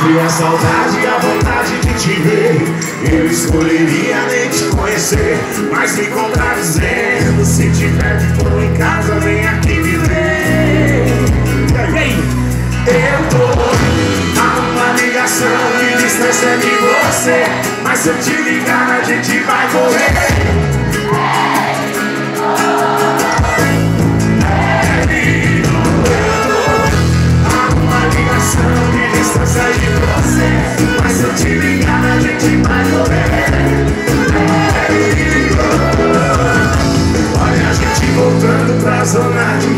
Entre a saudade e a vontade de te ver. Eu escolheria nem te conhecer Mas me contradizendo Se tiver de boa em casa Vem aqui me ver. Eu tô a uma ligação De distância de você Mas se eu te ligar a gente vai correr Olha a gente voltando pra zona de